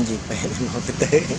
मुझे पहले नौ पिता है